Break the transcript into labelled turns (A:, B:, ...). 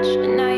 A: much, and I